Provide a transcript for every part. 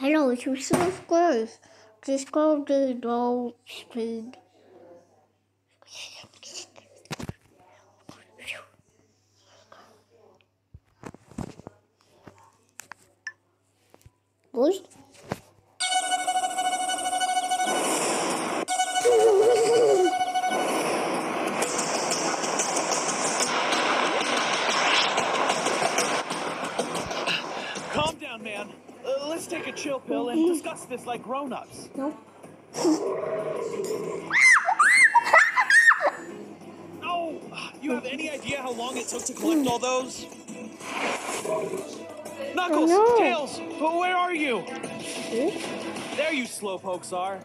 Hello, to Silver Squares. Just go to the low speed. Boost. This like grown-ups. No. Oh, you have any idea how long it took to collect all those? Knuckles, no. Tails, wh- where are you? There you slowpokes are.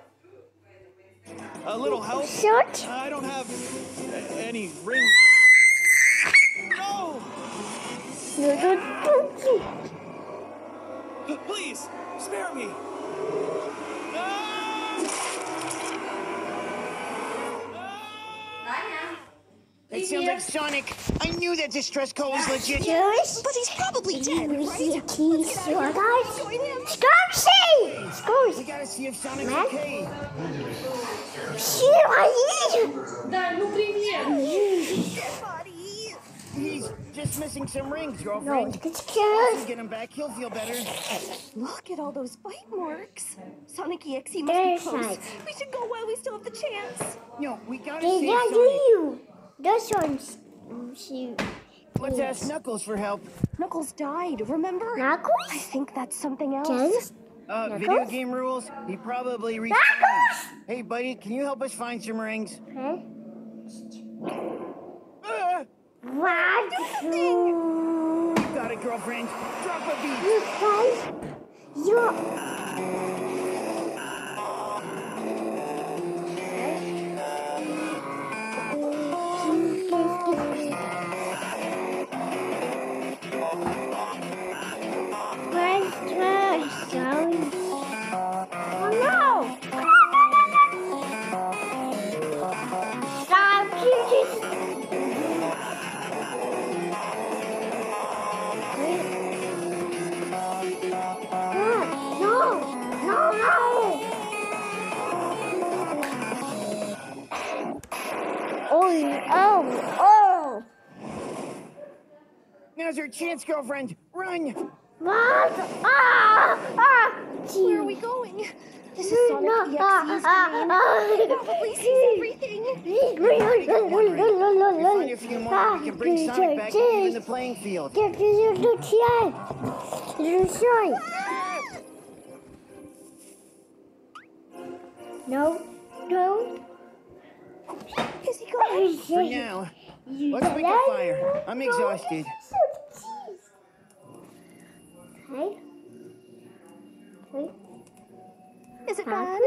A little help? Short. I don't have any rings. No! Please, spare me. It sounds like Sonic. I knew that distress call was legit. Yes. But he's probably dead, Use right? the keys, Let's get your out here. guys. Join him. Scorsy! We gotta see if Sonic's Man. okay. Here I Да, just missing some rings, No, girlfriend. it's Once scared. get him back, he'll feel better. Look at all those bite marks. Sonic EXE must There's be close. Sonic. We should go while we still have the chance. No, we gotta Did save I Sonic. you? This one's. She. Let's ask Knuckles for help. Knuckles died, remember? Knuckles? I think that's something else. Tails? Uh, Knuckles? video game rules? He probably respawned. Knuckles! Hey, buddy, can you help us find some rings? Huh? You got it, girlfriend. Drop a beat. You guys. You. Your chance, girlfriend. Run. What? Ah! Ah! Where are we going? This is Sonic No, EXE's ah, domain. ah, He probably sees everything. If we find a few more, we can bring Sonic back and even the playing field. Get to the chance. You shine. No, no. Is he gone? For now, let's make a fire. I'm exhausted. Okay. Okay. Is it bad?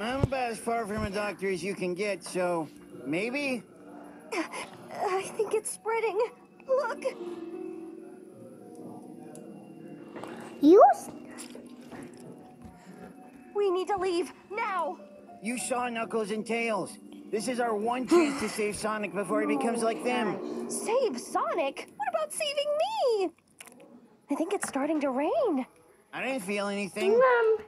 I'm about as far from a doctor as you can get, so maybe? Uh, I think it's spreading. Look. You? We need to leave now. You saw Knuckles and Tails. This is our one chance to save Sonic before he becomes like them. Save Sonic? What about saving me? I think it's starting to rain. I didn't feel anything. Mom.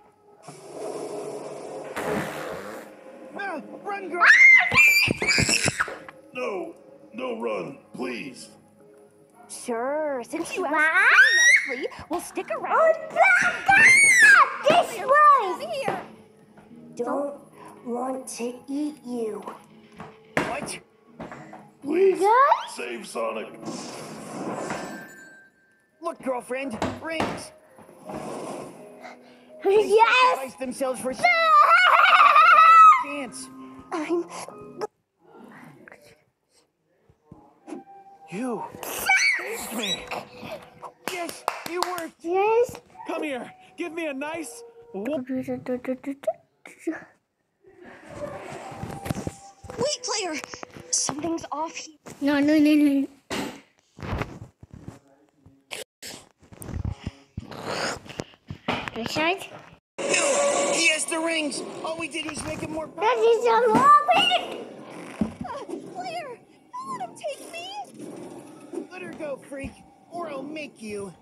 Ah, run, girl! No, no run, please. Sure, since you asked What? so nicely, we'll stick Oh, around. Black! This way! Here. Don't want to eat you. What? Please, Good? save Sonic. Look, girlfriend, rings. Yes! Sacrifice themselves for Sonic. chance. I'm. You saved me. Yes, you worked. yes. Come here. Give me a nice. whoop. Wait, player. Something's off here. No, no, no, no. This the rings. All we did was make him more powerful. is a Uh, player, don't let him take me. Let her go, freak, or I'll make you.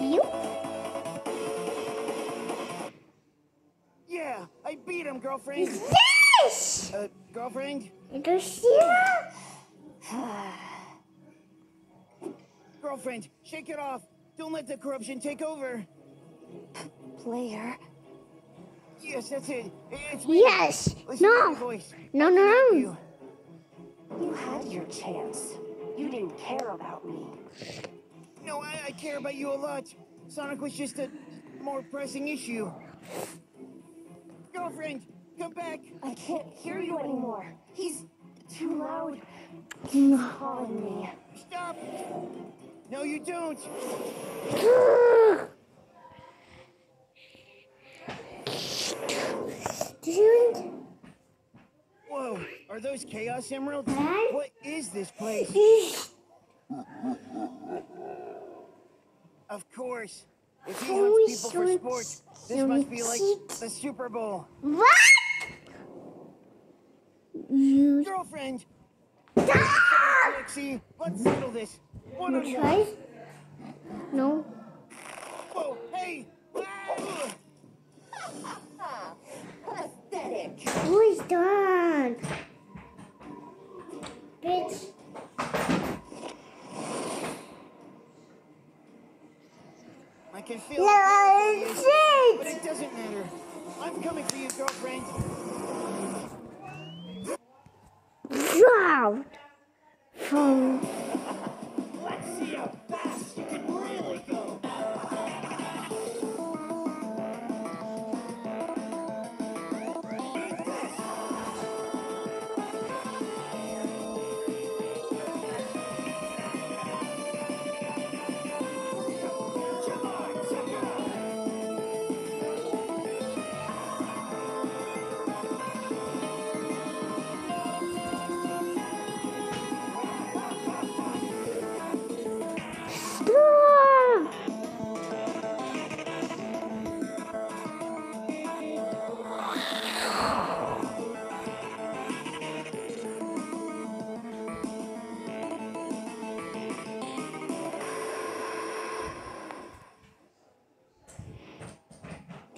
You? Yeah, I beat him, girlfriend. Yes! Uh, girlfriend? Siya. Girlfriend, shake it off. Don't let the corruption take over. Player. Yes, that's it. It's me. Yes! Listen No! voice. No, no, no. You. You had your chance. You didn't care about me. No, I, I care about you a lot. Sonic was just a more pressing issue. Girlfriend, come back. I can't hear you anymore. He's too loud. Calling me. Stop. No, you don't. Dude. Whoa, are those Chaos Emeralds? Dad? What is this place? Of course. If he hunts people for sports, this must be like the Super Bowl. What? You Girlfriend, stop! Lexi, let's settle this. One on Which one. No. Whoa, hey!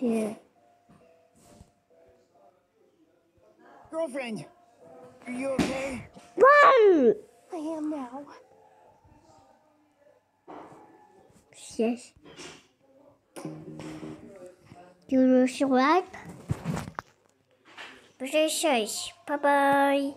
Dear. Girlfriend, are you okay? Run! I am now. Yes. You know what? Bye bye.